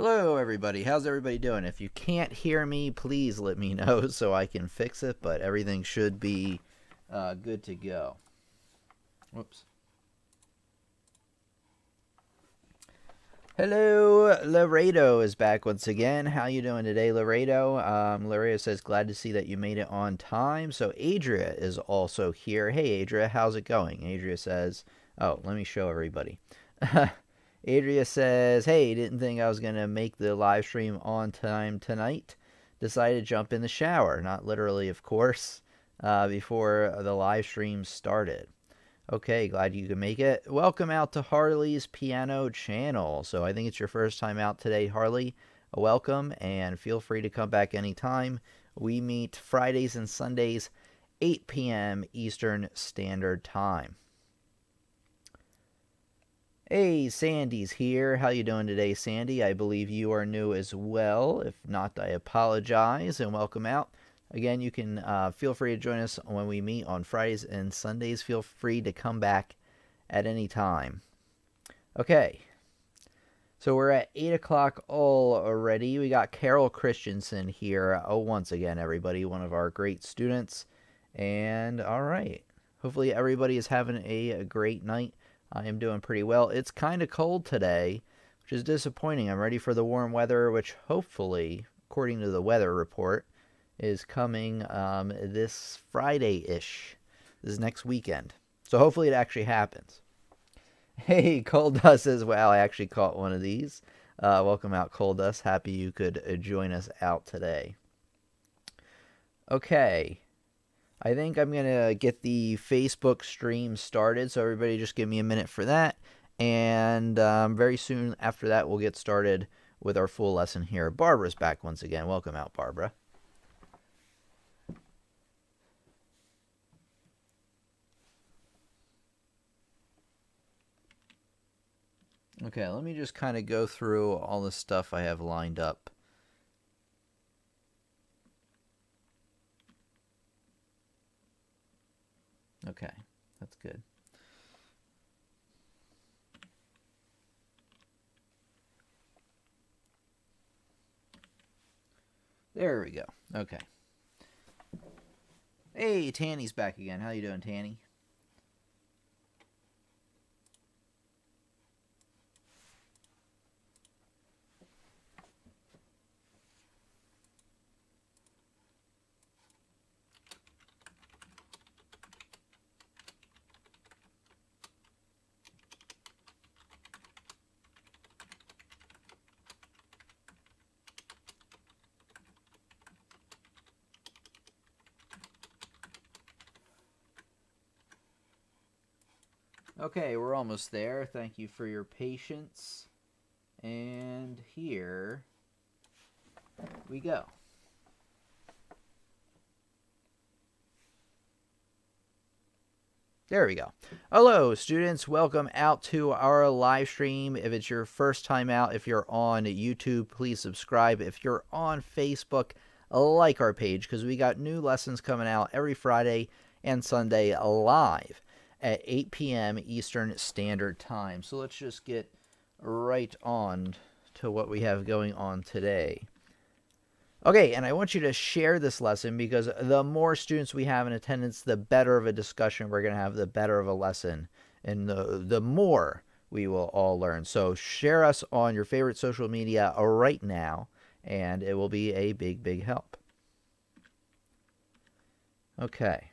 Hello, everybody. How's everybody doing? If you can't hear me, please let me know so I can fix it, but everything should be uh, good to go. Whoops. Hello, Laredo is back once again. How you doing today, Laredo? Um, Laredo says, glad to see that you made it on time. So Adria is also here. Hey, Adria, how's it going? Adria says, oh, let me show everybody. Adria says, hey, didn't think I was going to make the live stream on time tonight. Decided to jump in the shower. Not literally, of course, uh, before the live stream started. Okay, glad you could make it. Welcome out to Harley's Piano Channel. So I think it's your first time out today, Harley. Welcome, and feel free to come back anytime. We meet Fridays and Sundays, 8 p.m. Eastern Standard Time. Hey, Sandy's here. How you doing today, Sandy? I believe you are new as well. If not, I apologize and welcome out. Again, you can uh, feel free to join us when we meet on Fridays and Sundays. Feel free to come back at any time. Okay, so we're at 8 o'clock already. We got Carol Christensen here. Oh, once again, everybody, one of our great students. And all right, hopefully everybody is having a, a great night. I am doing pretty well. It's kind of cold today, which is disappointing. I'm ready for the warm weather, which hopefully, according to the weather report, is coming um, this Friday ish. This is next weekend. So hopefully it actually happens. Hey, Cold Dust as well. I actually caught one of these. Uh, welcome out, Cold Dust. Happy you could uh, join us out today. Okay. I think I'm going to get the Facebook stream started. So everybody just give me a minute for that. And um, very soon after that, we'll get started with our full lesson here. Barbara's back once again. Welcome out, Barbara. Okay, let me just kind of go through all the stuff I have lined up. Okay, that's good. There we go. Okay. Hey, Tanny's back again. How you doing, Tanny? Okay, we're almost there. Thank you for your patience. And here we go. There we go. Hello, students. Welcome out to our live stream. If it's your first time out, if you're on YouTube, please subscribe. If you're on Facebook, like our page because we got new lessons coming out every Friday and Sunday live at 8 p.m. Eastern Standard Time. So let's just get right on to what we have going on today. Okay, and I want you to share this lesson because the more students we have in attendance, the better of a discussion we're going to have, the better of a lesson, and the, the more we will all learn. So share us on your favorite social media right now, and it will be a big, big help. Okay.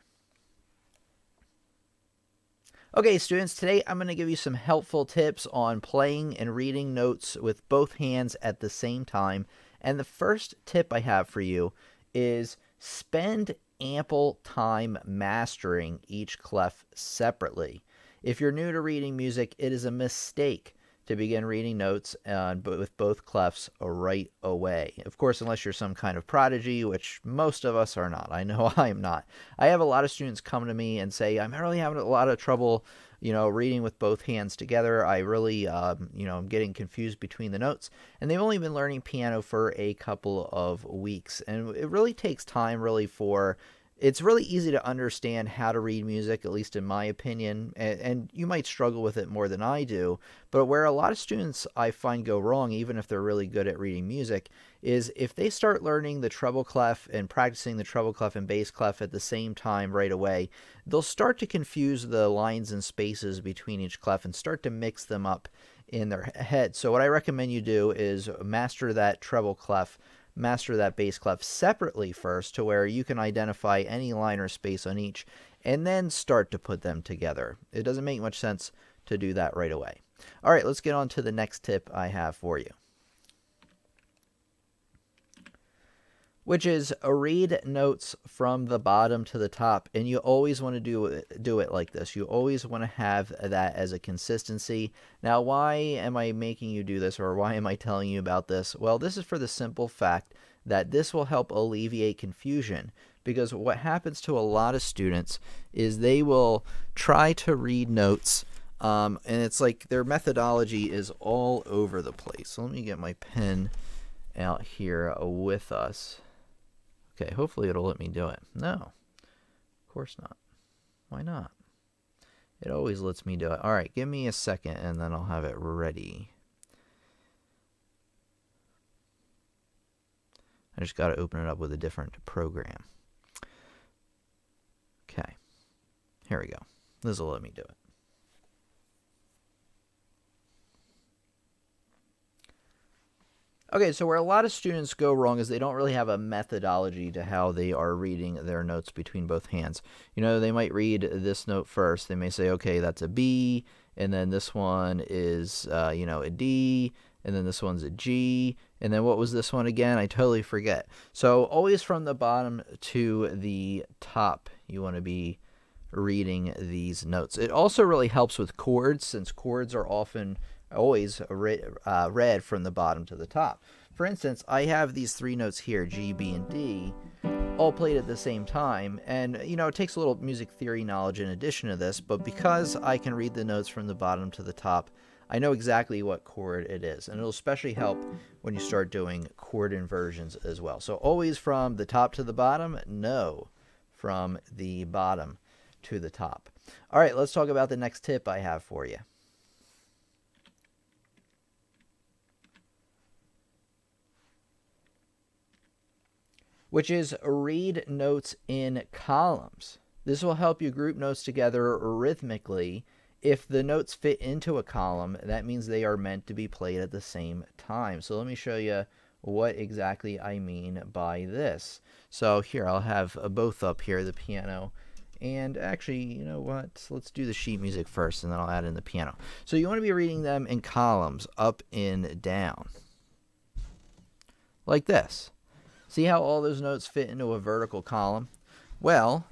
Okay, students, today I'm going to give you some helpful tips on playing and reading notes with both hands at the same time. And the first tip I have for you is spend ample time mastering each clef separately. If you're new to reading music, it is a mistake to begin reading notes uh, with both clefs right away. Of course, unless you're some kind of prodigy, which most of us are not. I know I am not. I have a lot of students come to me and say, I'm really having a lot of trouble you know, reading with both hands together. I really, um, you know, I'm getting confused between the notes. And they've only been learning piano for a couple of weeks. And it really takes time, really, for it's really easy to understand how to read music, at least in my opinion, and, and, you might struggle with it more than I do. But where a lot of students I find go wrong, even if they're really good at reading music, is if they start learning the treble clef and practicing the treble clef and bass clef at the same time right away, they'll start to confuse the lines and spaces between each clef and start to mix them up in their head. So what I recommend you do is master that treble clef master that bass clef separately first to where you can identify any line or space on each and then start to put them together. It doesn't make much sense to do that right away. All right, let's get on to the next tip I have for you. Which is read notes from the bottom to the top and you always want to do do it like this. You always want to have that as a consistency. Now why am i making you do this or why am i telling you about this? Well this is for the simple fact that this will help alleviate confusion because what happens to a lot of students is they will try to read notes um, and it's like their methodology is all over the place. So let me get my pen out here with us Okay, hopefully it'll let me do it. No, of course not. Why not? It always lets me do it. All right, give me a second and then I'll have it ready. I just got to open it up with a different program. Okay, here we go. This will let me do it. Okay, so where a lot of students go wrong is they don't really have a methodology to how they are reading their notes between both hands. You know, they might read this note first. They may say, okay, that's a B, and then this one is, uh, you know, a D, and then this one's a G, and then what was this one again? I totally forget. So always from the bottom to the top, you want to be reading these notes. It also really helps with chords, since chords are often always read, uh, read from the bottom to the top. For instance, I have these three notes here, G, B, and D, all played at the same time. And, you know, it takes a little music theory knowledge in addition to this, but because I can read the notes from the bottom to the top, I know exactly what chord it is. And it'll especially help when you start doing chord inversions as well. So always from the top to the bottom? No, from the bottom to the top. All right, let's talk about the next tip I have for you. Which is read notes in columns. This will help you group notes together rhythmically. If the notes fit into a column, that means they are meant to be played at the same time. So let me show you what exactly I mean by this. So here, I'll have both up here, the piano and actually, you know what? Let's do the sheet music first, and then I'll add in the piano. So you want to be reading them in columns, up and down, like this. See how all those notes fit into a vertical column? Well,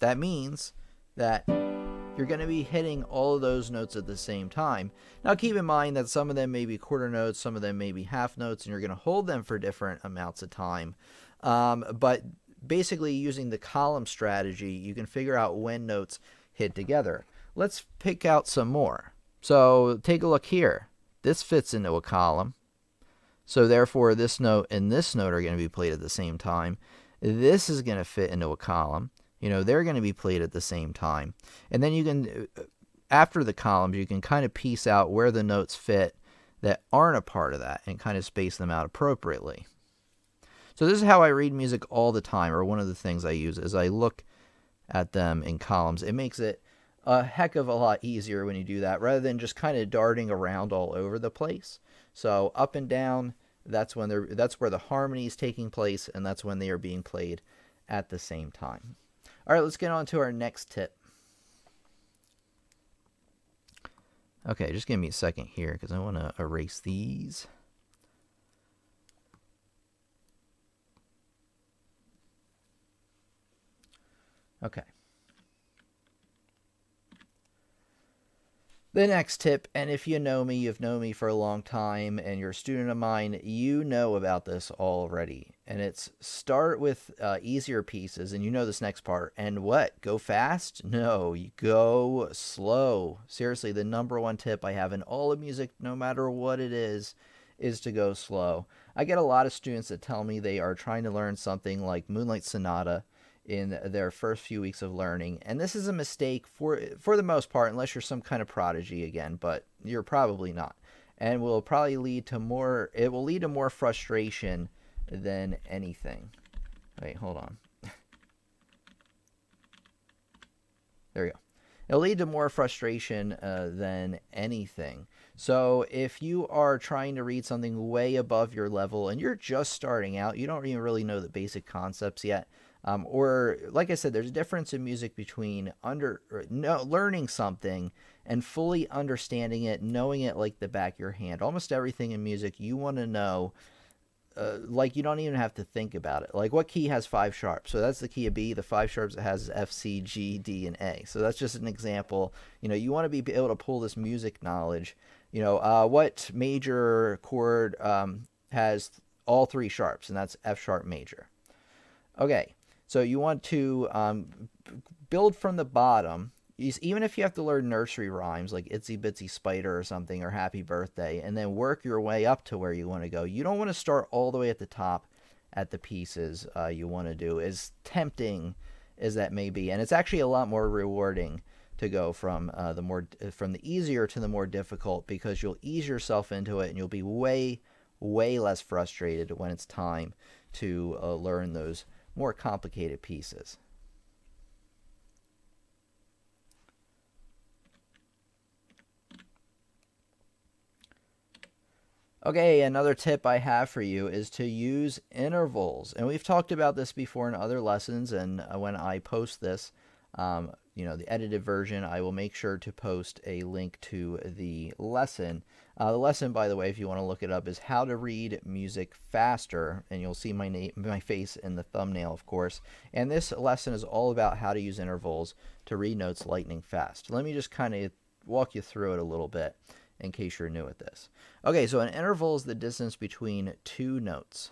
that means that you're going to be hitting all of those notes at the same time. Now keep in mind that some of them may be quarter notes, some of them may be half notes, and you're going to hold them for different amounts of time. Um, but basically using the column strategy, you can figure out when notes hit together. Let's pick out some more. So take a look here. This fits into a column. So therefore, this note and this note are going to be played at the same time. This is going to fit into a column. You know, they're going to be played at the same time. And then you can, uh, after the columns, you can kind of piece out where the notes fit that aren't a part of that and kind of space them out appropriately. So this is how I read music all the time, or one of the things I use is I look at them in columns. It makes it a heck of a lot easier when you do that rather than just kind of darting around all over the place. So up and down, that's when they're that's where the harmony is taking place and that's when they are being played at the same time. All right, let's get on to our next tip. Okay, just give me a second here because I want to erase these. Okay. The next tip, and if you know me, you've known me for a long time, and you're a student of mine, you know about this already. And it's start with uh, easier pieces, and you know this next part. And what? Go fast? No, you go slow. Seriously, the number one tip I have in all of music, no matter what it is, is to go slow. I get a lot of students that tell me they are trying to learn something like Moonlight Sonata in their first few weeks of learning. And this is a mistake for for the most part, unless you're some kind of prodigy again, but you're probably not. And will probably lead to more it will lead to more frustration than anything. Wait, hold on. there you go. It'll lead to more frustration uh, than anything. So if you are trying to read something way above your level and you're just starting out, you don't even really know the basic concepts yet. Um, or like I said, there's a difference in music between under no, learning something and fully understanding it, knowing it like the back of your hand. Almost everything in music you want to know uh, like you don't even have to think about it. Like what key has five sharps? So that's the key of B. The five sharps it has F, C, G, D, and A. So that's just an example. You know, you want to be able to pull this music knowledge. You know, uh, what major chord um, has all three sharps, and that's F sharp major. Okay, so you want to um, build from the bottom even if you have to learn nursery rhymes like Itsy Bitsy Spider or something or Happy Birthday, and then work your way up to where you want to go, you don't want to start all the way at the top at the pieces uh, you want to do. As tempting as that may be, and it's actually a lot more rewarding to go from uh, the more from the easier to the more difficult because you'll ease yourself into it and you'll be way way less frustrated when it's time to uh, learn those more complicated pieces. Okay, another tip I have for you is to use intervals. And we've talked about this before in other lessons. And uh, when I post this, um, you know, the edited version, I will make sure to post a link to the lesson. Uh, the lesson, by the way, if you want to look it up, is how to read music faster. And you'll see my name, my face in the thumbnail, of course. And this lesson is all about how to use intervals to read notes lightning fast. Let me just kind of walk you through it a little bit in case you're new at this. Okay, so an interval is the distance between two notes.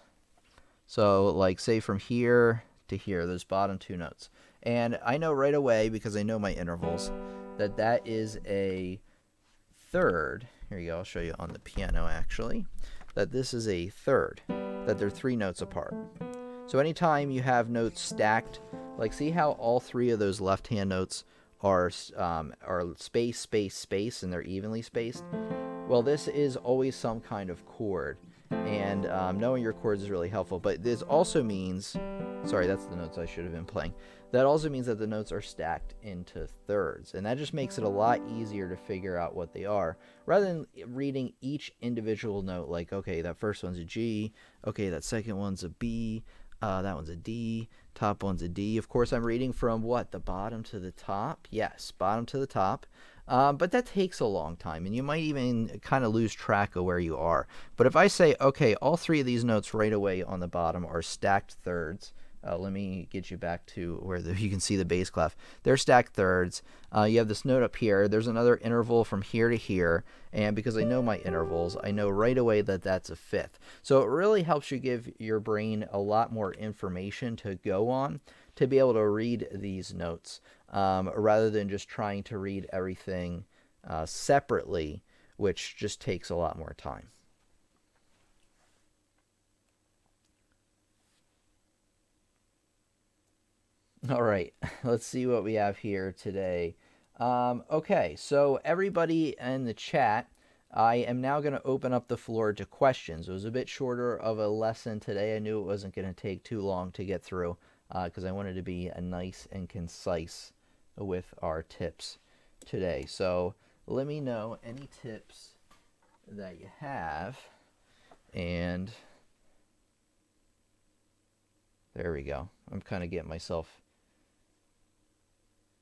So like say from here to here, those bottom two notes. And I know right away, because I know my intervals, that that is a third. Here you go, I'll show you on the piano actually. That this is a third, that they're three notes apart. So anytime you have notes stacked, like see how all three of those left-hand notes are um, are space, space, space, and they're evenly spaced. Well, this is always some kind of chord, and um, knowing your chords is really helpful. But this also means, sorry, that's the notes I should have been playing. That also means that the notes are stacked into thirds, and that just makes it a lot easier to figure out what they are, rather than reading each individual note. Like, okay, that first one's a G. Okay, that second one's a B. Uh, that one's a D. Top one's a D. Of course, I'm reading from what? The bottom to the top? Yes, bottom to the top. Um, but that takes a long time, and you might even kind of lose track of where you are. But if I say, okay, all three of these notes right away on the bottom are stacked thirds, uh, let me get you back to where the, you can see the bass clef. They're stacked thirds. Uh, you have this note up here. There's another interval from here to here. And because I know my intervals, I know right away that that's a fifth. So it really helps you give your brain a lot more information to go on to be able to read these notes um, rather than just trying to read everything uh, separately, which just takes a lot more time. All right, let's see what we have here today. Um, okay, so everybody in the chat, I am now going to open up the floor to questions. It was a bit shorter of a lesson today. I knew it wasn't going to take too long to get through because uh, I wanted to be nice and concise with our tips today. So let me know any tips that you have. And there we go. I'm kind of getting myself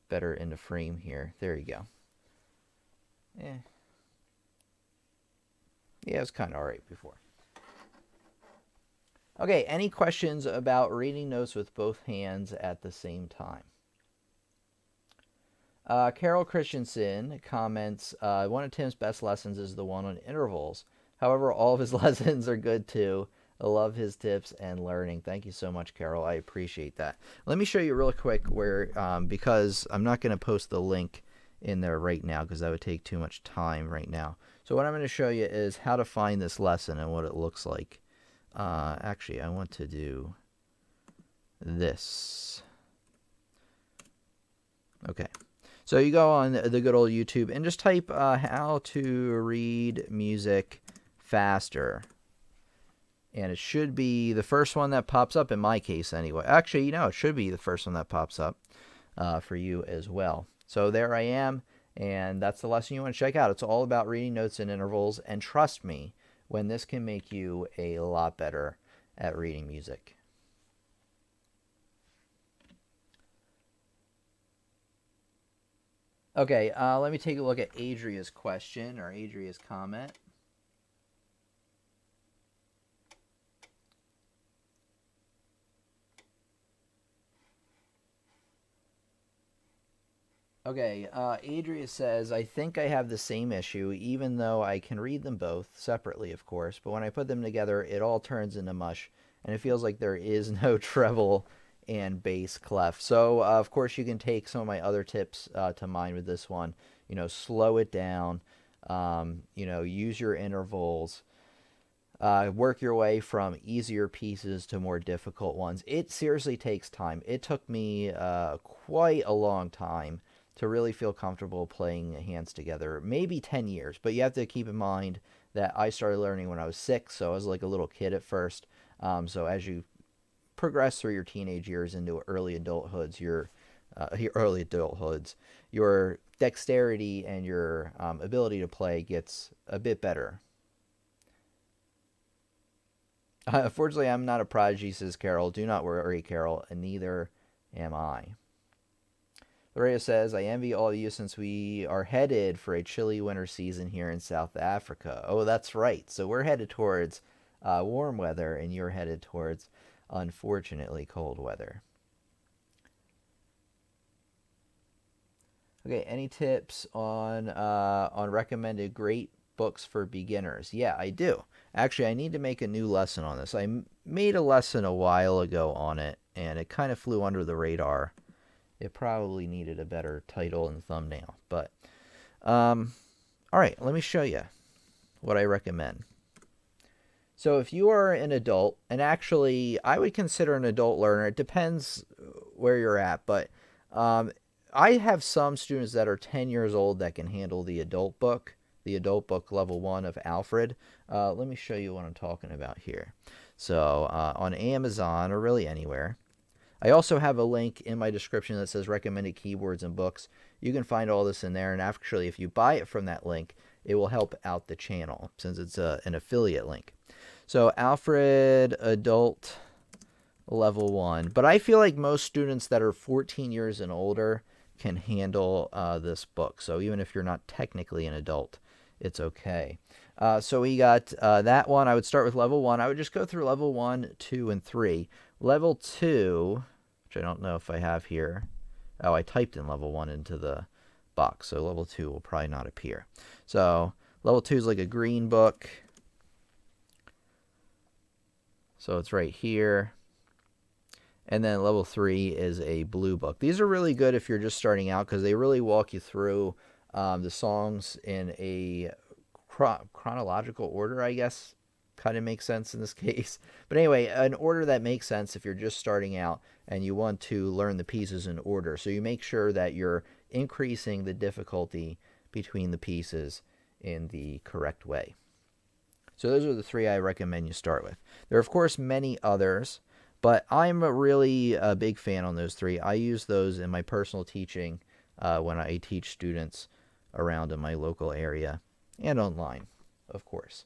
better in the frame here. There you go. Yeah. Yeah, it was kind of alright before. Okay, any questions about reading notes with both hands at the same time? Uh, Carol Christensen comments, uh, one of Tim's best lessons is the one on intervals. However, all of his lessons are good too. I love his tips and learning. Thank you so much, Carol. I appreciate that. Let me show you real quick where, um, because I'm not going to post the link in there right now because that would take too much time right now. So what I'm going to show you is how to find this lesson and what it looks like. Uh, actually, I want to do this. Okay. So you go on the good old YouTube and just type uh, how to read music faster. And it should be the first one that pops up in my case anyway. Actually, you know, it should be the first one that pops up uh, for you as well. So there I am. And that's the lesson you want to check out. It's all about reading notes and intervals. And trust me, when this can make you a lot better at reading music. Okay, uh, let me take a look at Adria's question or Adria's comment. Okay, uh, Adria says, I think I have the same issue, even though I can read them both separately, of course. But when I put them together, it all turns into mush, and it feels like there is no treble and bass clef. So, uh, of course, you can take some of my other tips uh, to mind with this one. You know, slow it down. Um, you know, use your intervals. Uh, work your way from easier pieces to more difficult ones. It seriously takes time. It took me uh, quite a long time to really feel comfortable playing hands together. Maybe 10 years, but you have to keep in mind that I started learning when I was six, so I was like a little kid at first. Um, so as you progress through your teenage years into early adulthoods, your uh, your early adulthoods, your dexterity and your um, ability to play gets a bit better. Unfortunately, I'm not a prodigy, says Carol. Do not worry, Carol, and neither am I. Lorena says, I envy all of you since we are headed for a chilly winter season here in South Africa. Oh, that's right. So we're headed towards uh, warm weather, and you're headed towards unfortunately cold weather. Okay, any tips on uh, on recommended great books for beginners? Yeah, I do. Actually, I need to make a new lesson on this. I made a lesson a while ago on it, and it kind of flew under the radar. It probably needed a better title and thumbnail, but um, all right, let me show you what I recommend. So if you are an adult, and actually I would consider an adult learner, it depends where you're at, but um, I have some students that are 10 years old that can handle the adult book, the adult book level one of Alfred. Uh, let me show you what I'm talking about here. So uh, on Amazon or really anywhere, I also have a link in my description that says recommended keyboards and books. You can find all this in there, and actually, if you buy it from that link, it will help out the channel since it's a, uh, an affiliate link. So Alfred Adult Level 1. But I feel like most students that are 14 years and older can handle uh, this book. So even if you're not technically an adult, it's okay. Uh, so we got uh, that one. I would start with level 1. I would just go through level 1, 2, and 3. Level 2, which I don't know if I have here. Oh, I typed in level 1 into the box. So level 2 will probably not appear. So level 2 is like a green book. So it's right here. And then level three is a blue book. These are really good if you're just starting out because they really walk you through um, the songs in a chronological order, I guess. Kind of makes sense in this case. But anyway, an order that makes sense if you're just starting out and you want to learn the pieces in order. So you make sure that you're increasing the difficulty between the pieces in the correct way. So those are the three I recommend you start with. There are, of course, many others, but I'm a really a big fan on those three. I use those in my personal teaching uh, when I teach students around in my local area and online, of course.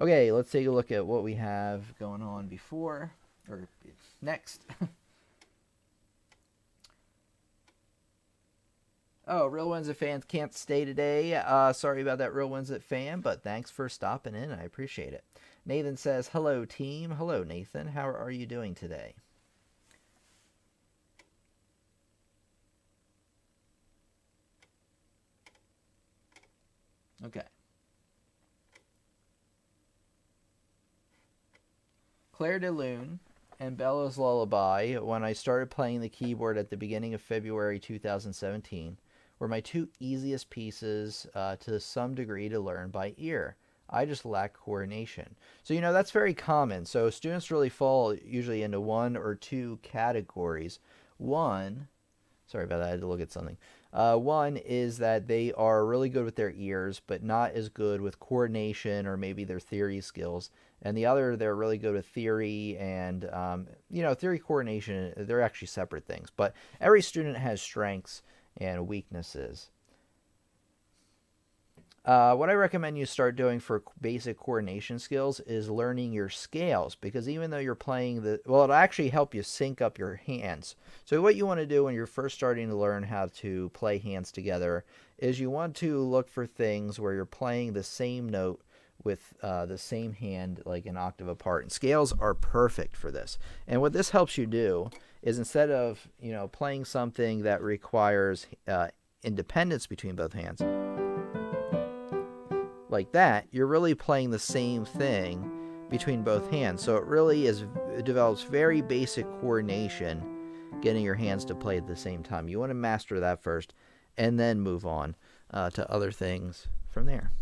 Okay, let's take a look at what we have going on before or next. Oh, Real Windsor fans can't stay today. Uh, sorry about that, Real Windsor fan, but thanks for stopping in. I appreciate it. Nathan says, Hello, team. Hello, Nathan. How are you doing today? Okay. Clair de Lune and Bella's Lullaby, when I started playing the keyboard at the beginning of February 2017, were my two easiest pieces uh, to some degree to learn by ear. I just lack coordination. So, you know, that's very common. So, students really fall usually into one or two categories. One, Sorry about that. I had to look at something. Uh, one is that they are really good with their ears, but not as good with coordination or maybe their theory skills. And the other, they're really good with theory and, um, you know, theory coordination. They're actually separate things. But every student has strengths and weaknesses. Uh, what I recommend you start doing for basic coordination skills is learning your scales because even though you're playing the well, it'll actually help you sync up your hands. So what you want to do when you're first starting to learn how to play hands together is you want to look for things where you're playing the same note with uh, the same hand like an octave apart. And scales are perfect for this. And what this helps you do is instead of you know playing something that requires uh, independence between both hands like that, you're really playing the same thing between both hands. So it really is it develops very basic coordination getting your hands to play at the same time. You want to master that first and then move on uh, to other things from there.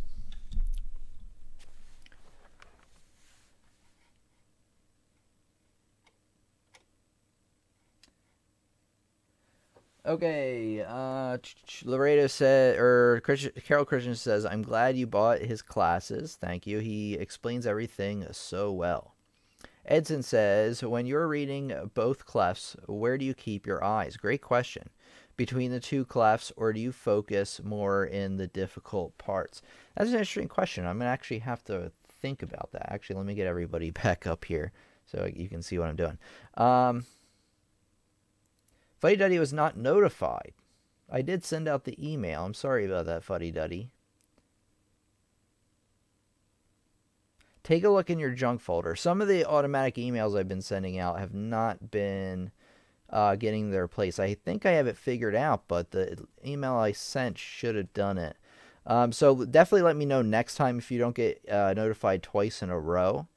Okay, uh, Laredo said, or Carol Christian says, I'm glad you bought his classes. Thank you. He explains everything so well. Edson says, when you're reading both clefs, where do you keep your eyes? Great question. Between the two clefs, or do you focus more in the difficult parts? That's an interesting question. I'm going to actually have to think about that. Actually, let me get everybody back up here so you can see what I'm doing. Um, Fuddy Duddy was not notified. I did send out the email. I'm sorry about that, Fuddy Duddy. Take a look in your junk folder. Some of the automatic emails I've been sending out have not been uh, getting their place. I think I have it figured out, but the email I sent should have done it. Um, so definitely let me know next time if you don't get uh, notified twice in a row.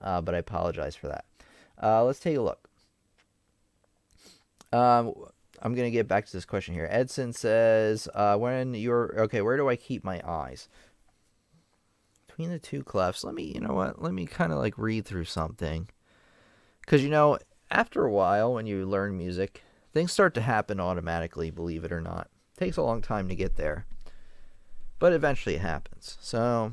Uh, but I apologize for that. Uh, let's take a look. Um, I'm going to get back to this question here. Edson says, uh, when you're, okay, where do I keep my eyes? Between the two clefs, let me, you know what, let me kind of like read through something. Because, you know, after a while, when you learn music, things start to happen automatically, believe it or not. It takes a long time to get there. But eventually it happens. So,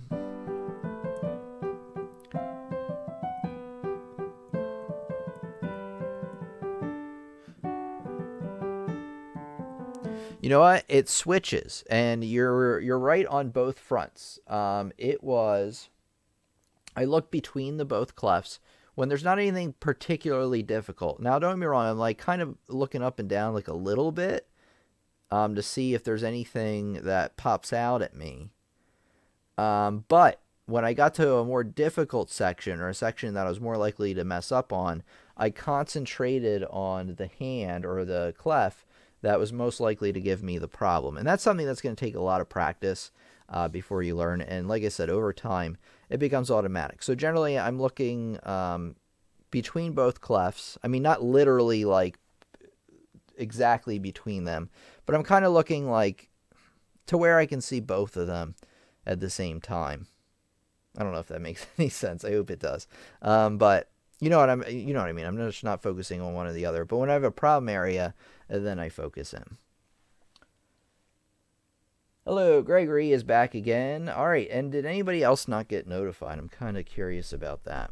You know what? It switches, and you're you're right on both fronts. Um, it was. I look between the both clefs when there's not anything particularly difficult. Now, don't get me wrong. I'm like kind of looking up and down like a little bit um, to see if there's anything that pops out at me. Um, but when I got to a more difficult section or a section that I was more likely to mess up on, I concentrated on the hand or the clef that was most likely to give me the problem. And that's something that's going to take a lot of practice uh, before you learn. And like I said, over time, it becomes automatic. So generally, I'm looking um, between both clefs. I mean, not literally like exactly between them, but I'm kind of looking like to where I can see both of them at the same time. I don't know if that makes any sense. I hope it does. Um, but you know what I'm you know what I mean. I'm just not focusing on one or the other. But when I have a problem area, then I focus in. Hello, Gregory is back again. All right, and did anybody else not get notified? I'm kind of curious about that.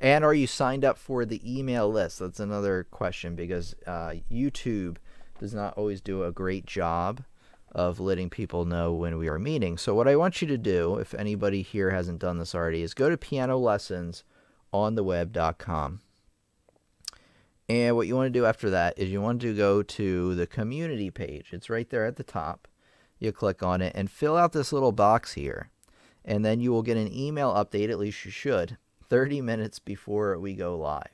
And are you signed up for the email list? That's another question because uh, YouTube does not always do a great job of letting people know when we are meeting. So what I want you to do, if anybody here hasn't done this already, is go to pianolessonsontheweb.com and what you want to do after that is you want to go to the community page. It's right there at the top. You click on it and fill out this little box here. And then you will get an email update, at least you should, 30 minutes before we go live.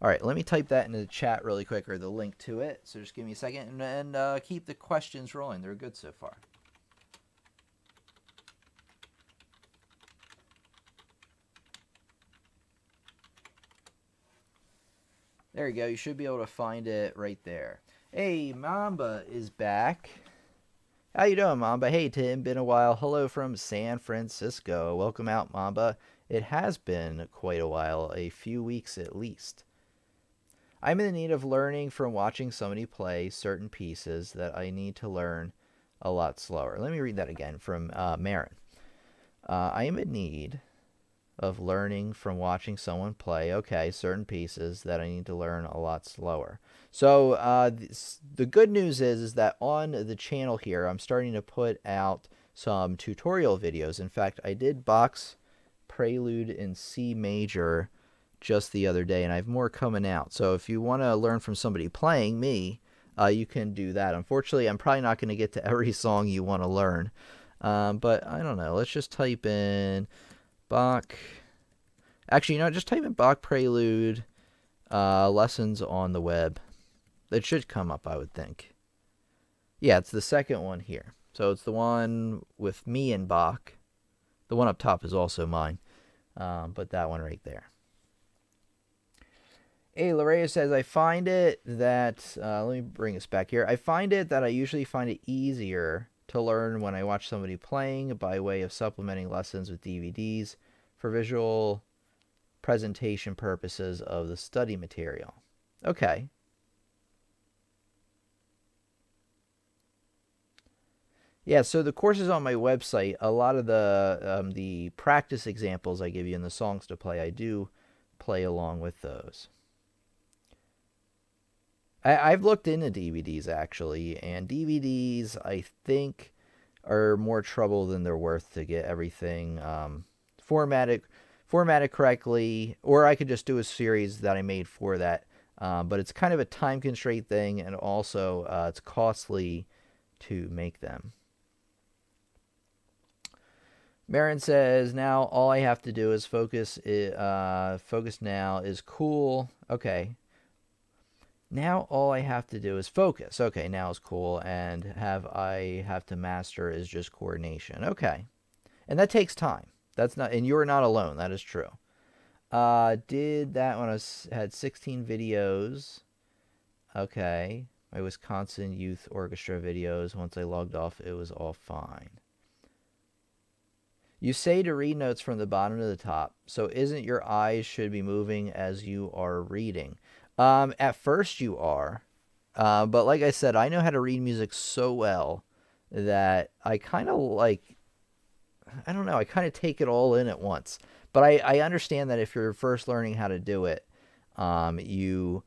All right, let me type that into the chat really quick or the link to it. So just give me a second and, and uh, keep the questions rolling. They're good so far. There you go. You should be able to find it right there. Hey, Mamba is back. How you doing, Mamba? Hey, Tim. Been a while. Hello from San Francisco. Welcome out, Mamba. It has been quite a while, a few weeks at least. I'm in the need of learning from watching somebody play certain pieces that I need to learn a lot slower. Let me read that again from uh, Marin. Uh, I am in need of learning from watching someone play, okay, certain pieces that I need to learn a lot slower. So uh, the good news is, is that on the channel here, I'm starting to put out some tutorial videos. In fact, I did Bach's Prelude in C major just the other day, and I have more coming out. So if you want to learn from somebody playing me, uh, you can do that. Unfortunately, I'm probably not going to get to every song you want to learn. Um, but I don't know. Let's just type in Bach. Actually, you know, just type in Bach Prelude uh, lessons on the web. It should come up, I would think. Yeah, it's the second one here. So it's the one with me and Bach. The one up top is also mine, um, but that one right there. Hey, Larea says, I find it that, uh, let me bring us back here. I find it that I usually find it easier to learn when I watch somebody playing by way of supplementing lessons with DVDs for visual presentation purposes of the study material. Okay. Yeah, so the courses on my website, a lot of the um, the practice examples I give you in the songs to play, I do play along with those. I, have looked into DVDs actually, and DVDs I think are more trouble than they're worth to get everything um, formatted formatted correctly, or I could just do a series that I made for that. Um, but it's kind of a time constraint thing, and also uh, it's costly to make them. Marin says, now all I have to do is focus. Uh, focus now is cool. Okay. Now all I have to do is focus. Okay, now is cool. And have I have to master is just coordination. Okay. And that takes time. That's not, and you're not alone. That is true. Uh, did that when I was, had 16 videos. Okay. My Wisconsin Youth Orchestra videos. Once I logged off, it was all fine. You say to read notes from the bottom to the top, so isn't your eyes should be moving as you are reading? Um, at first you are, uh, but like I said, I know how to read music so well that I kind of like, I don't know, I kind of take it all in at once. But I, I understand that if you're first learning how to do it, um, you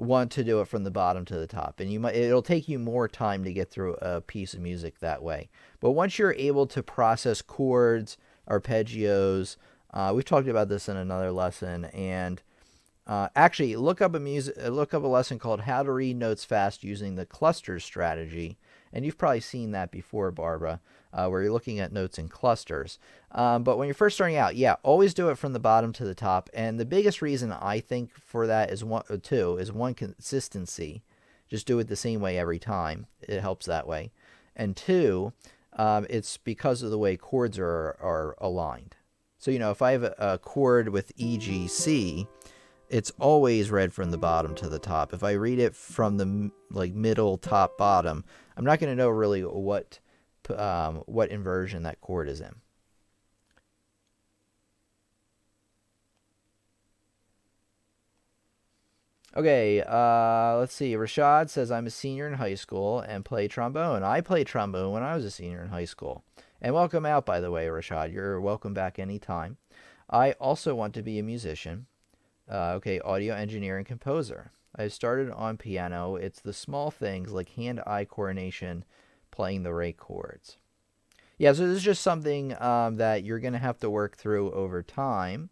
want to do it from the bottom to the top and you might it'll take you more time to get through a piece of music that way but once you're able to process chords arpeggios uh, we've talked about this in another lesson and uh, actually look up a music look up a lesson called how to read notes fast using the clusters strategy and you've probably seen that before barbara uh, where you're looking at notes in clusters. Um, but when you're first starting out, yeah, always do it from the bottom to the top. And the biggest reason I think for that is one, uh, two, is one consistency. Just do it the same way every time. It helps that way. And two, um, it's because of the way chords are, are aligned. So, you know, if I have a, a chord with E, G, C, it's always read from the bottom to the top. If I read it from the like middle, top, bottom, I'm not going to know really what um, what inversion that chord is in. Okay, uh, let's see. Rashad says, I'm a senior in high school and play trombone. I played trombone when I was a senior in high school. And welcome out, by the way, Rashad. You're welcome back anytime. I also want to be a musician. Uh, okay, audio engineer and composer. I started on piano. It's the small things like hand-eye coordination, playing the right chords. Yeah, so this is just something um, that you're going to have to work through over time.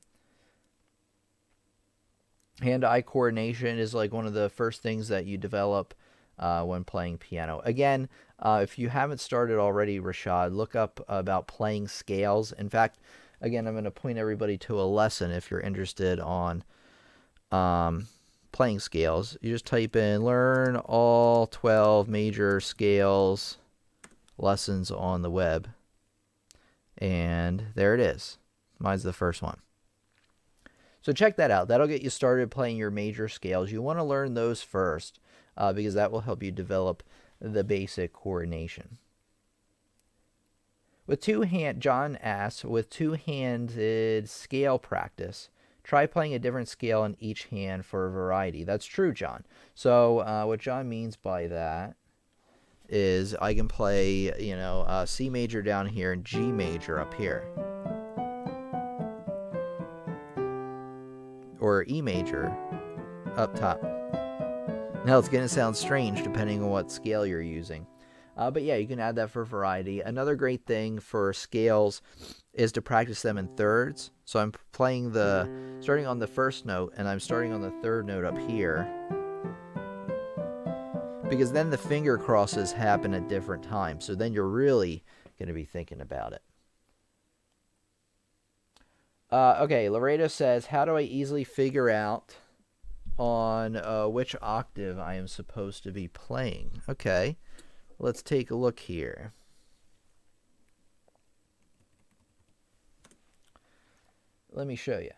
Hand-eye coordination is like one of the first things that you develop uh, when playing piano. Again, uh, if you haven't started already, Rashad, look up about playing scales. In fact, again, I'm going to point everybody to a lesson if you're interested on um, playing scales. You just type in learn all 12 major scales lessons on the web. And there it is. Mine's the first one. So check that out. That'll get you started playing your major scales. You want to learn those first uh, because that will help you develop the basic coordination. With two hand, John asks, with two-handed scale practice, Try playing a different scale in each hand for a variety. That's true, John. So uh, what John means by that is I can play, you know, uh, C major down here and G major up here. Or E major up top. Now it's going to sound strange depending on what scale you're using. Uh, but yeah, you can add that for variety. Another great thing for scales is to practice them in thirds. So I'm playing the, starting on the first note, and I'm starting on the third note up here. Because then the finger crosses happen at different times. So then you're really going to be thinking about it. Uh, okay, Laredo says, how do I easily figure out on uh, which octave I am supposed to be playing? Okay. Let's take a look here. Let me show you.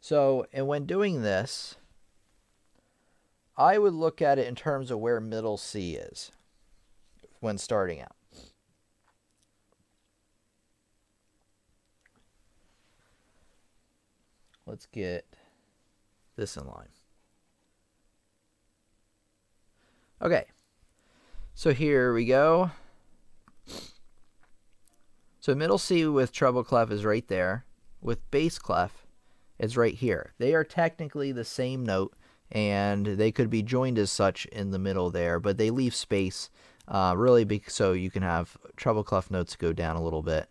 So, and when doing this, I would look at it in terms of where middle C is when starting out. Let's get this in line. Okay. So here we go. So middle C with treble clef is right there. With bass clef, it's right here. They are technically the same note, and they could be joined as such in the middle there, but they leave space uh, really so you can have treble clef notes go down a little bit,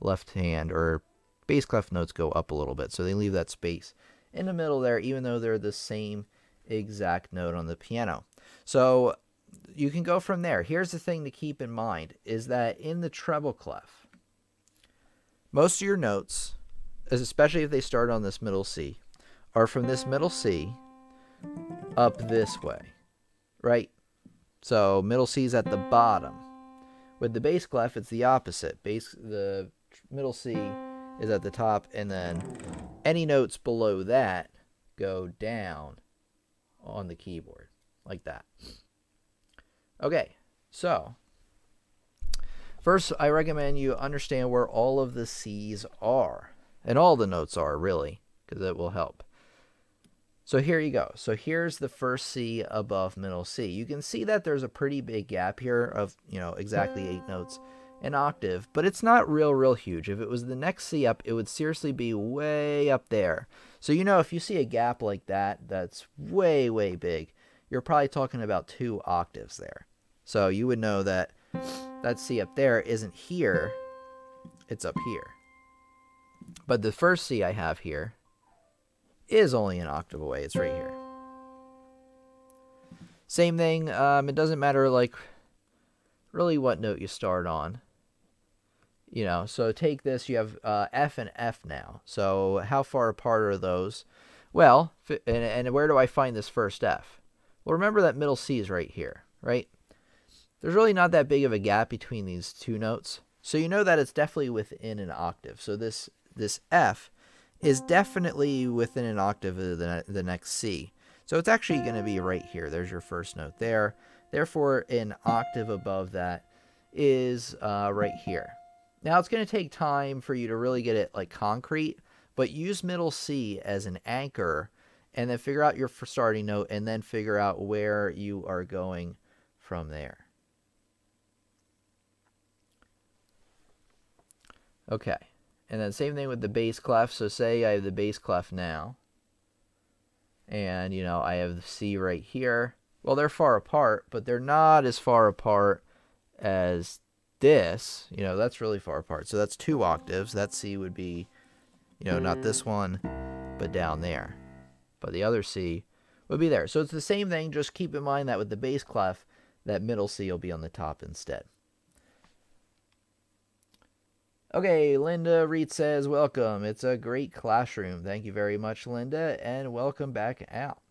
left hand, or bass clef notes go up a little bit. So they leave that space in the middle there, even though they're the same exact note on the piano. So you can go from there. Here's the thing to keep in mind is that in the treble clef, most of your notes, especially if they start on this middle C, are from this middle C up this way, right? So middle C is at the bottom. With the bass clef, it's the opposite. Bass, the middle C is at the top, and then any notes below that go down on the keyboard like that. Okay, so first I recommend you understand where all of the C's are, and all the notes are really, because it will help. So here you go. So here's the first C above middle C. You can see that there's a pretty big gap here of, you know, exactly eight notes an octave, but it's not real, real huge. If it was the next C up, it would seriously be way up there. So, you know, if you see a gap like that, that's way, way big, you're probably talking about two octaves there. So you would know that that C up there isn't here, it's up here. But the first C I have here is only an octave away, it's right here. Same thing, um, it doesn't matter like really what note you start on. You know, so take this, you have uh, F and F now. So how far apart are those? Well, and, and where do I find this first F? Well, remember that middle C is right here, right? There's really not that big of a gap between these two notes. So you know that it's definitely within an octave. So this this F is definitely within an octave of the, the next C. So it's actually going to be right here. There's your first note there. Therefore, an octave above that is uh, right here. Now it's going to take time for you to really get it like concrete, but use middle C as an anchor and then figure out your starting note and then figure out where you are going from there. Okay. And then same thing with the bass clef. So say I have the bass clef now. And, you know, I have the C right here. Well, they're far apart, but they're not as far apart as this. You know, that's really far apart. So that's two octaves. That C would be, you know, not this mm. one, but down there but the other C would be there. So it's the same thing, just keep in mind that with the bass clef, that middle C will be on the top instead. Okay, Linda Reed says, Welcome. It's a great classroom. Thank you very much, Linda, and welcome back out.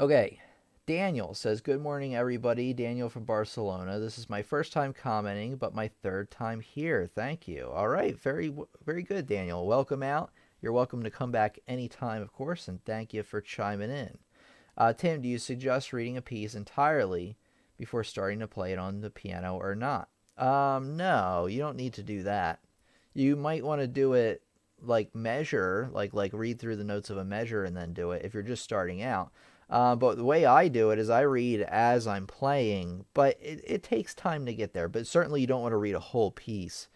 Okay, Daniel says, Good morning, everybody. Daniel from Barcelona. This is my first time commenting, but my third time here. Thank you. All right, very, very good, Daniel. Welcome out. You're welcome to come back anytime, of course, and thank you for chiming in. Uh, Tim, do you suggest reading a piece entirely before starting to play it on the piano or not? Um, no, you don't need to do that. You might want to do it like measure, like like read through the notes of a measure and then do it if you're just starting out. Uh, but the way I do it is I read as I'm playing, but it, it takes time to get there. But certainly you don't want to read a whole piece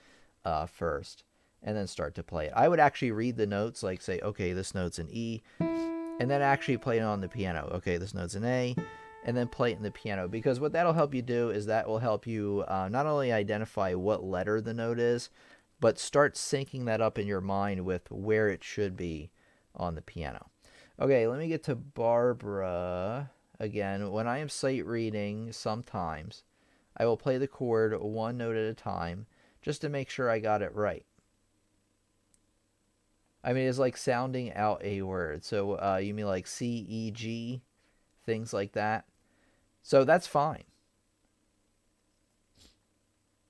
uh, first and then start to play it. I would actually read the notes, like say, okay, this note's an E, and then actually play it on the piano. Okay, this note's an A, and then play it in the piano. Because what that'll help you do is that will help you uh, not only identify what letter the note is, but start syncing that up in your mind with where it should be on the piano. Okay, let me get to Barbara again. When I am sight reading, sometimes I will play the chord one note at a time just to make sure I got it right. I mean, it's like sounding out a word. So uh, you mean like C, E, G, things like that. So that's fine.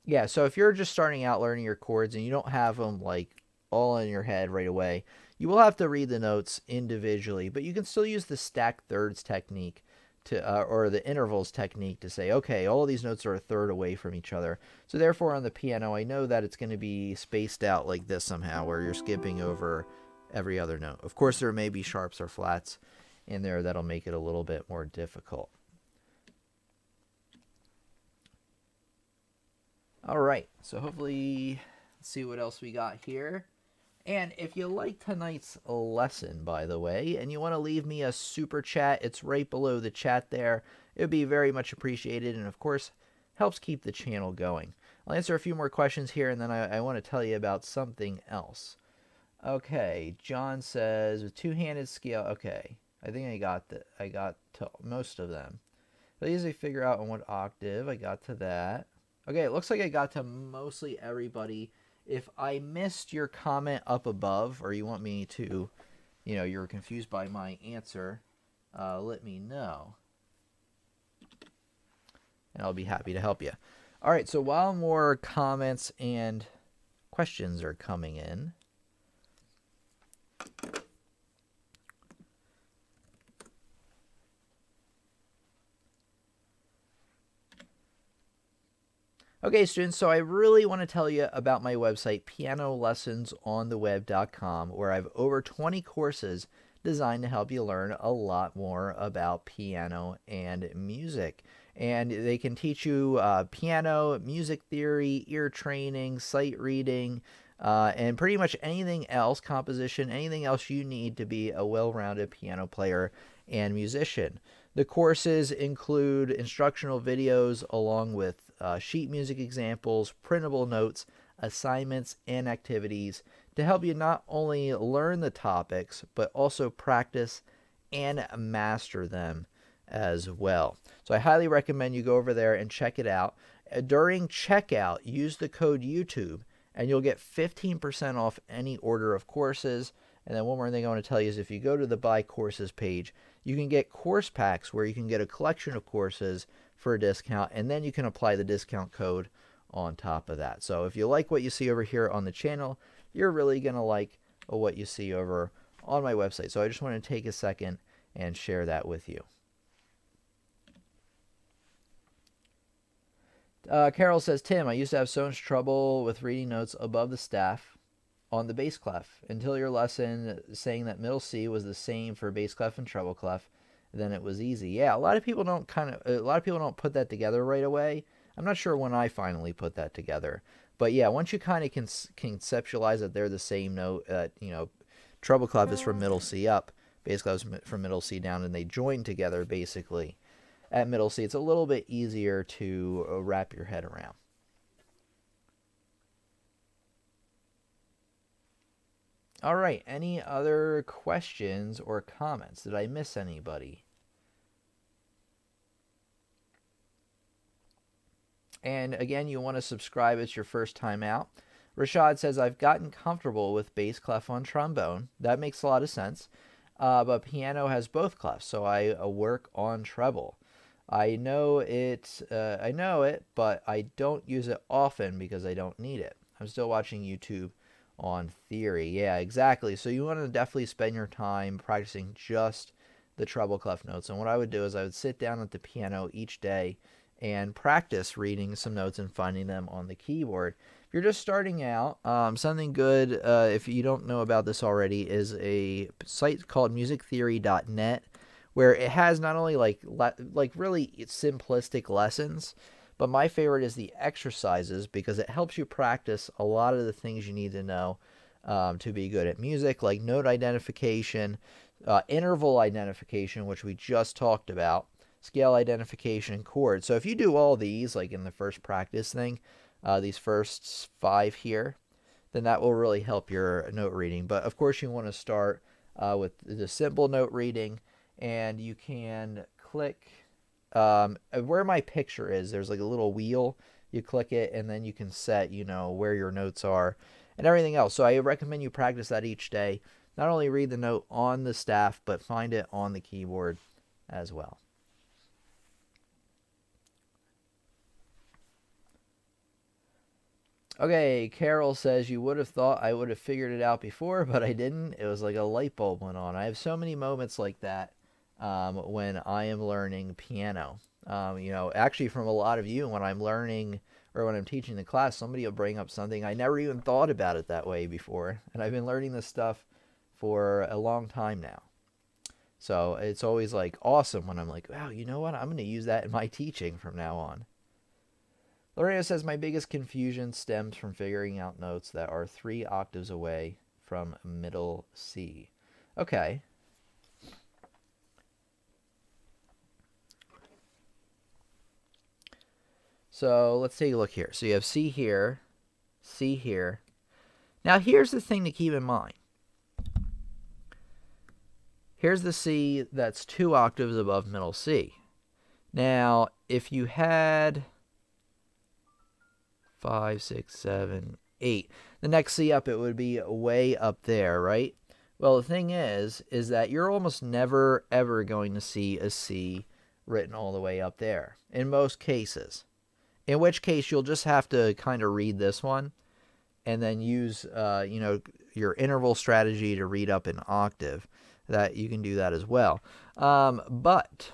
Yeah, so if you're just starting out learning your chords and you don't have them like all in your head right away, you will have to read the notes individually, but you can still use the stack thirds technique to uh, or the intervals technique to say, okay, all these notes are a third away from each other. So therefore, on the piano, I know that it's going to be spaced out like this somehow, where you're skipping over every other note. Of course, there may be sharps or flats in there that'll make it a little bit more difficult. All right, so hopefully, let's see what else we got here. And if you like tonight's lesson, by the way, and you want to leave me a super chat, it's right below the chat there. It would be very much appreciated, and of course, helps keep the channel going. I'll answer a few more questions here, and then I, I want to tell you about something else. Okay, John says with two-handed scale. Okay, I think I got the I got to most of them. I easily figure out on what octave I got to that. Okay, it looks like I got to mostly everybody if I missed your comment up above, or you want me to, you know, you're confused by my answer, uh, let me know. And I'll be happy to help you. All right, so while more comments and questions are coming in, Okay, students, so I really want to tell you about my website, pianolessonsontheweb.com, where I have over 20 courses designed to help you learn a lot more about piano and music. And they can teach you uh, piano, music theory, ear training, sight reading, uh, and pretty much anything else, composition, anything else you need to be a well rounded piano player and musician. The courses include instructional videos along with uh, sheet music examples, printable notes, assignments, and activities to help you not only learn the topics, but also practice and master them as well. So I highly recommend you go over there and check it out. Uh, during checkout, use the code YouTube and you'll get 15% off any order of courses. And then one more thing I want to tell you is if you go to the buy courses page, you can get course packs where you can get a collection of courses for a discount, and then you can apply the discount code on top of that. So if you like what you see over here on the channel, you're really going to like what you see over on my website. So I just want to take a second and share that with you. Uh, Carol says, Tim, I used to have so much trouble with reading notes above the staff on the bass clef until your lesson saying that middle C was the same for bass clef and treble clef then it was easy. Yeah, a lot of people don't kind of a lot of people don't put that together right away. I'm not sure when I finally put that together, but yeah, once you kind of can conceptualize that they're the same note, uh, you know, treble clef is from middle C up, bass clef is from middle C down, and they join together basically at middle C. It's a little bit easier to uh, wrap your head around. All right, any other questions or comments? Did I miss anybody? And again, you want to subscribe. It's your first time out. Rashad says, I've gotten comfortable with bass clef on trombone. That makes a lot of sense. Uh, but piano has both clefs, so I uh, work on treble. I know it, uh, I know it, but I don't use it often because I don't need it. I'm still watching YouTube on theory. Yeah, exactly. So you want to definitely spend your time practicing just the treble clef notes. And what I would do is I would sit down at the piano each day and practice reading some notes and finding them on the keyboard. If you're just starting out, um, something good, uh, if you don't know about this already, is a site called musictheory.net where it has not only like like really simplistic lessons, but my favorite is the exercises because it helps you practice a lot of the things you need to know um, to be good at music, like note identification, uh, interval identification, which we just talked about, scale identification, and chord. So if you do all these, like in the first practice thing, uh, these first five here, then that will really help your note reading. But of course, you want to start uh, with the simple note reading, and you can click um, where my picture is. There's like a little wheel. You click it, and then you can set, you know, where your notes are and everything else. So I recommend you practice that each day. Not only read the note on the staff, but find it on the keyboard as well. Okay, Carol says you would have thought I would have figured it out before, but I didn't. It was like a light bulb went on. I have so many moments like that um, when I am learning piano. Um, you know, actually, from a lot of you, when I'm learning or when I'm teaching the class, somebody will bring up something I never even thought about it that way before. And I've been learning this stuff for a long time now. So it's always like awesome when I'm like, wow, you know what? I'm going to use that in my teaching from now on. Lorena says, My biggest confusion stems from figuring out notes that are three octaves away from middle C. Okay. So let's take a look here. So you have C here, C here. Now here's the thing to keep in mind. Here's the C that's two octaves above middle C. Now, if you had five, six, seven, eight, the next C up, it would be way up there, right? Well, the thing is, is that you're almost never, ever going to see a C written all the way up there in most cases. In which case, you'll just have to kind of read this one and then use, uh, you know, your interval strategy to read up an octave. That you can do that as well. Um, but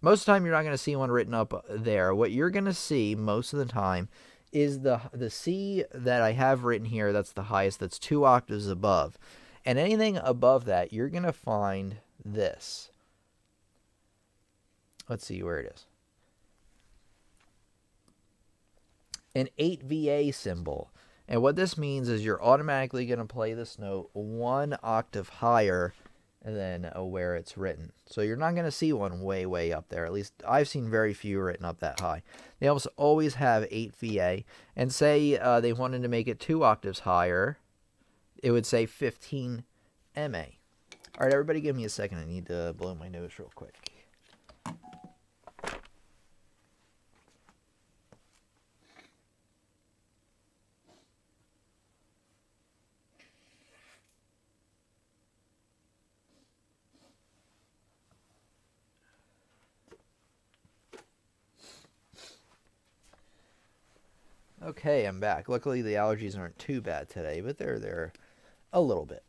most of the time, you're not going to see one written up there. What you're going to see most of the time is the the C that I have written here. That's the highest. That's two octaves above, and anything above that, you're to find this. Let's see where it is. an 8 VA symbol. And what this means is you're automatically going to play this note one octave higher than where it's written. So you're not going to see one way, way up there. At least I've seen very few written up that high. They almost always have 8 VA. And say uh, they wanted to make it two octaves higher, it would say 15 MA. All right, everybody give me a second. I need to blow my nose real quick. Okay, I'm back. Luckily, the allergies aren't too bad today, but they're there a little bit.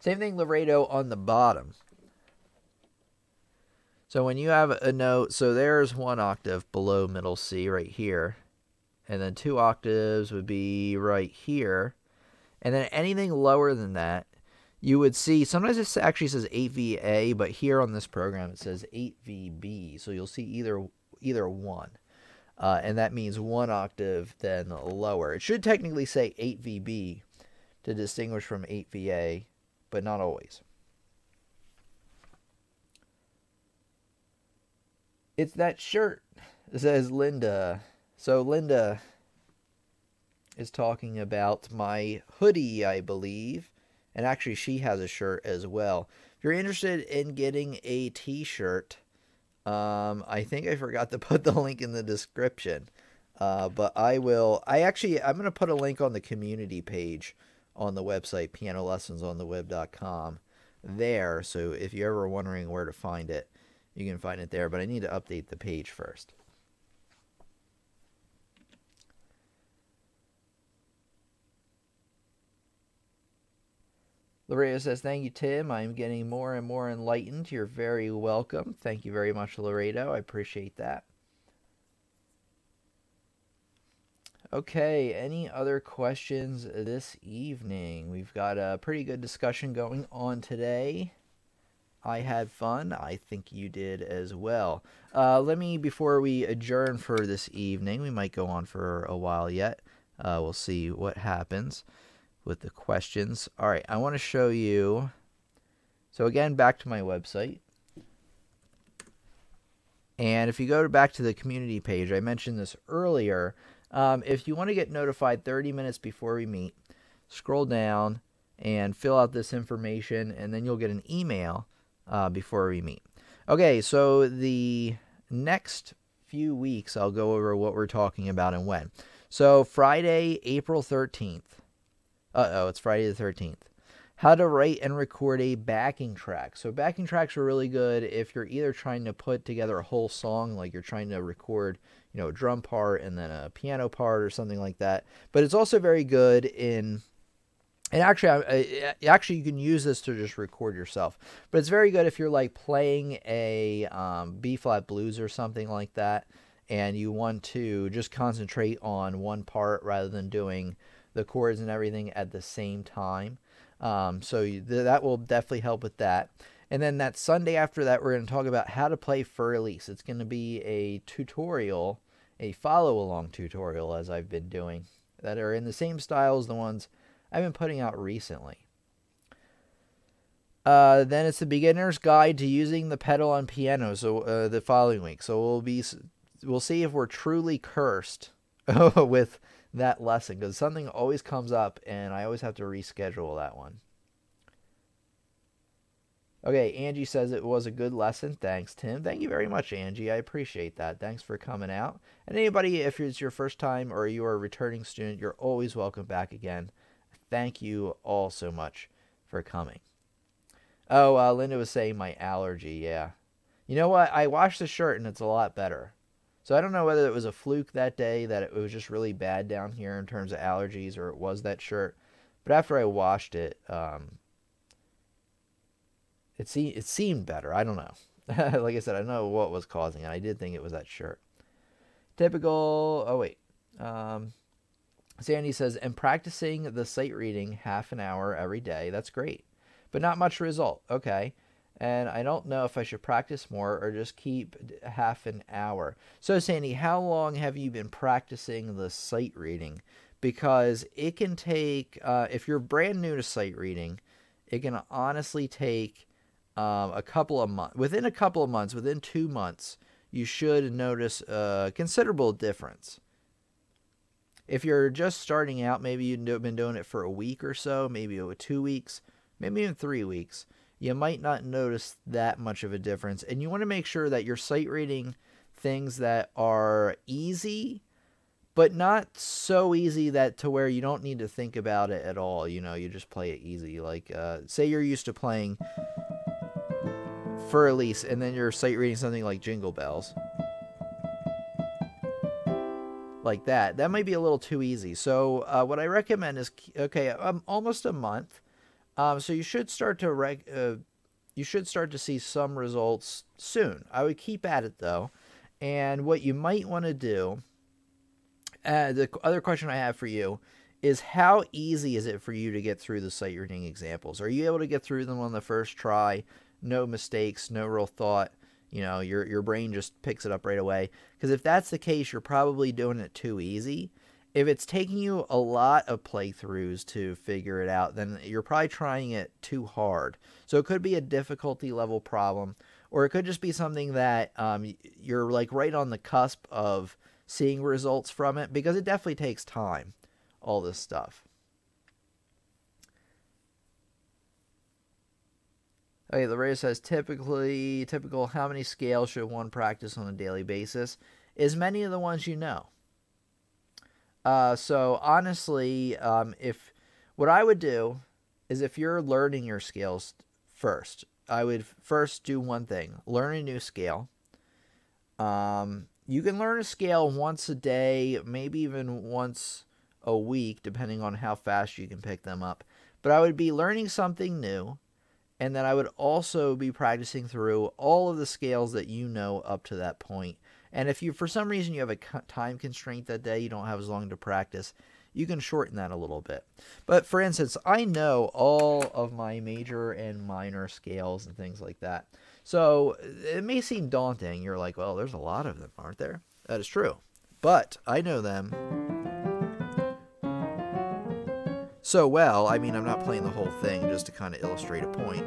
Same thing, Laredo on the bottom. So when you have a note, so there's one octave below middle C right here. And then two octaves would be right here. And then anything lower than that, you would see, sometimes it actually says 8VA, but here on this program it says 8VB. So you'll see either either one. Uh, and that means one octave then lower. It should technically say 8 VB to distinguish from 8 VA, but not always. It's that shirt, says Linda. So Linda is talking about my hoodie, I believe. And actually, she has a shirt as well. If you're interested in getting a t shirt, um, I think I forgot to put the link in the description. Uh, but I will. I actually, I'm going to put a link on the community page on the website, pianolessonsontheweb.com, there. So if you're ever wondering where to find it, you can find it there. But I need to update the page first. Laredo says, Thank you, Tim. I'm getting more and more enlightened. You're very welcome. Thank you very much, Laredo. I appreciate that. Okay, any other questions this evening? We've got a pretty good discussion going on today. I had fun. I think you did as well. Uh, let me, before we adjourn for this evening, we might go on for a while yet. Uh, we'll see what happens with the questions. All right, I want to show you. So, again, back to my website. And if you go back to the community page, I mentioned this earlier. Um, if you want to get notified 30 minutes before we meet, scroll down and fill out this information, and then you'll get an email uh, before we meet. Okay, so the next few weeks, I'll go over what we're talking about and when. So, Friday, April 13th. Uh oh, it's Friday the 13th. How to write and record a backing track. So, backing tracks are really good if you're either trying to put together a whole song, like you're trying to record, you know, a drum part and then a piano part or something like that. But it's also very good in and actually, actually, you can use this to just record yourself. But it's very good if you're like playing a um, B flat blues or something like that, and you want to just concentrate on one part rather than doing the chords and everything at the same time. Um, so you, th- that will definitely help with that. And then that Sunday after that, we're going to talk about how to play Für Elise. It's going to be a tutorial, a follow along tutorial, as I've been doing, that are in the same style as the ones I've been putting out recently. Uh, then it's the beginner's guide to using the pedal on piano. So uh, the following week, so we'll be we'll see if we're truly cursed with that lesson because something always comes up and I always have to reschedule that one. Okay, Angie says it was a good lesson. Thanks, Tim. Thank you very much, Angie. I appreciate that. Thanks for coming out. And anybody, if it's your first time or you are a returning student, you're always welcome back again. Thank you all so much for coming. Oh, uh, Linda was saying my allergy. Yeah. You know what? I washed the shirt and it's a lot better. So I don't know whether it was a fluke that day that it was just really bad down here in terms of allergies or it was that shirt. But after I washed it, um, it, se- it seemed better. I don't know. like I said, I know what was causing it. I did think it was that shirt. Typical. Oh, wait. Um, Sandy says, and practicing the sight reading half an hour every day. That's great. But not much result. Okay and I don't know if I should practice more or just keep half an hour. So, Sandy, how long have you been practicing the sight reading? Because it can take, uh, if you're brand new to sight reading, it can honestly take um, a couple of months. Within a couple of months, within two months, you should notice a considerable difference. If you're just starting out, maybe you've been doing it for a week or so, maybe two weeks, maybe even three weeks you might not notice that much of a difference. And you want to make sure that you're sight reading things that are easy, but not so easy that to where you don't need to think about it at all. You know, you just play it easy. Like, uh, say you're used to playing Für Elise, and then you're sight reading something like Jingle Bells. Like that. That might be a little too easy. So, uh, what I recommend is okay, um, almost a month um, so you should start to reg- uh, you should start to see some results soon. I would keep at it though, and what you might want to do. Uh, the other question I have for you is how easy is it for you to get through the sight reading examples? Are you able to get through them on the first try? No mistakes, no real thought. You know, your your brain just picks it up right away. Because if that's the case, you're probably doing it too easy if it's taking you a lot of playthroughs to figure it out, then you're probably trying it too hard. So it could be a difficulty level problem, or it could just be something that um, you're like right on the cusp of seeing results from it because it definitely takes time, all this stuff. Okay, Loretta says typically, typical, how many scales should one practice on a daily basis? As many of the ones you know. Uh, so honestly, um, if what I would do is if you're learning your scales first, I would first do one thing: learn a new scale. Um, you can learn a scale once a day, maybe even once a week, depending on how fast you can pick them up. But I would be learning something new, and then I would also be practicing through all of the scales that you know up to that point And if you, for some reason, you have a time constraint that day, you don't have as long to practice, you can shorten that a little bit. But for instance, I know all of my major and minor scales and things like that. So it may seem daunting. You're like, well, there's a lot of them, aren't there? That is true. But I know them so well. I mean, I'm not playing the whole thing just to kind of illustrate a point.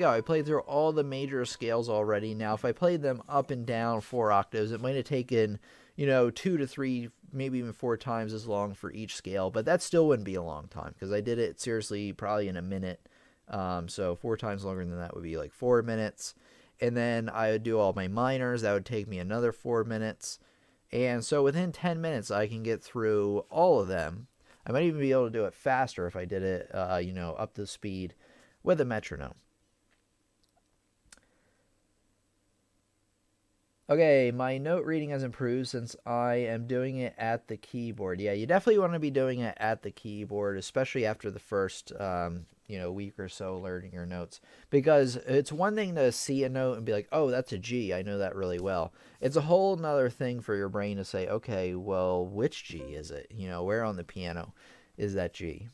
Go. I played through all the major scales already. Now, if I played them up and down four octaves, it might have taken, you know, two to three, maybe even four times as long for each scale. But that still wouldn't be a long time because I did it seriously probably in a minute. Um, so four times longer than that would be like four minutes. And then I would do all my minors. That would take me another four minutes. And so within 10 minutes, I can get through all of them. I might even be able to do it faster if I did it, uh, you know, up to speed with a metronome. Okay, my note reading has improved since I am doing it at the keyboard. Yeah, you definitely want to be doing it at the keyboard, especially after the first, um, you know, week or so learning your notes. Because it's one thing to see a note and be like, oh, that's a G. I know that really well. It's a whole nother thing for your brain to say, okay, well, which G is it? You know, where on the piano is that G?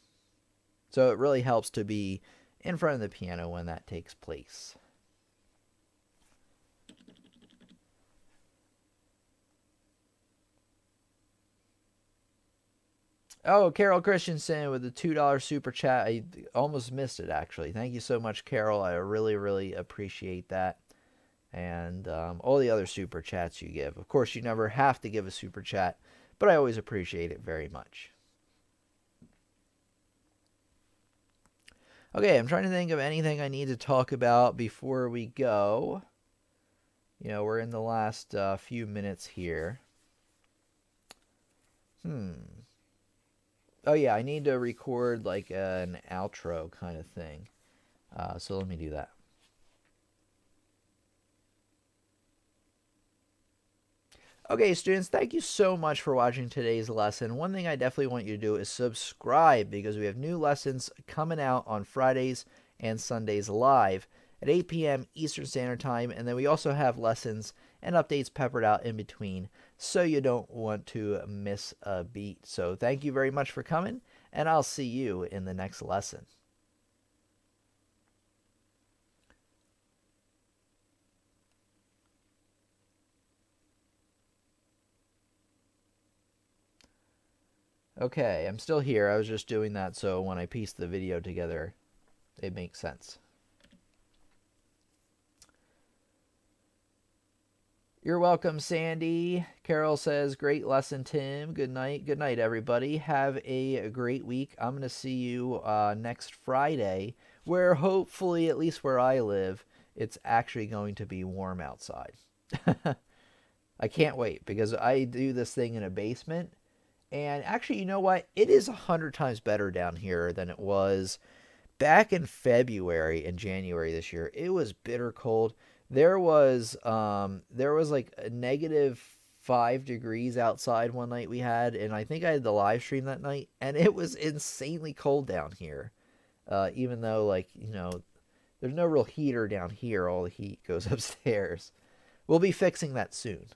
So it really helps to be in front of the piano when that takes place. Oh, Carol Christensen with the $2 super chat. I almost missed it, actually. Thank you so much, Carol. I really, really appreciate that. And um, all the other super chats you give. Of course, you never have to give a super chat, but I always appreciate it very much. Okay, I'm trying to think of anything I need to talk about before we go. You know, we're in the last uh, few minutes here. Hmm. Oh yeah, I need to record like an outro kind of thing. Uh, so let me do that. Okay, students, thank you so much for watching today's lesson. One thing I definitely want you to do is subscribe because we have new lessons coming out on Fridays and Sundays live at 8 p.m. Eastern Standard Time. And then we also have lessons and updates peppered out in between so you don't want to miss a beat. So thank you very much for coming, and I'll see you in the next lesson. Okay, I'm still here. I was just doing that so when I piece the video together, it makes sense. You're welcome, Sandy. Carol says, Great lesson, Tim. Good night. Good night, everybody. Have a great week. I'm going to see you uh, next Friday, where hopefully, at least where I live, it's actually going to be warm outside. I can't wait because I do this thing in a basement. And actually, you know what? It is a hundred times better down here than it was back in February and January this year. It was bitter cold there was um there was like a negative five degrees outside one night we had and i think i had the live stream that night and it was insanely cold down here uh even though like you know there's no real heater down here all the heat goes upstairs we'll be fixing that soon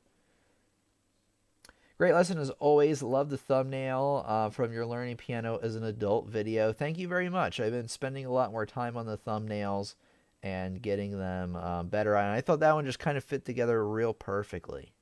Great lesson as always. Love the thumbnail uh, from your learning piano as an adult video. Thank you very much. I've been spending a lot more time on the thumbnails and getting them um, better. And I thought that one just kind of fit together real perfectly.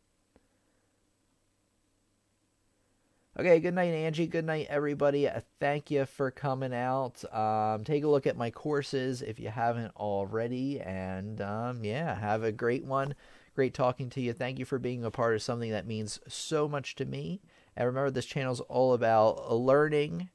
Okay, good night, Angie. Good night, everybody. Uh, thank you for coming out. Um, take a look at my courses if you haven't already. And um, yeah, have a great one. Great talking to you. Thank you for being a part of something that means so much to me. And remember, this channel is all about learning,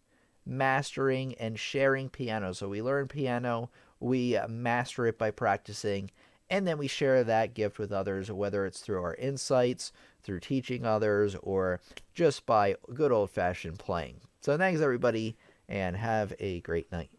mastering, and sharing piano. So we learn piano, we uh, master it by practicing, and then we share that gift with others, whether it's through our insights, through teaching others, or just by good old fashioned playing. So, thanks everybody, and have a great night.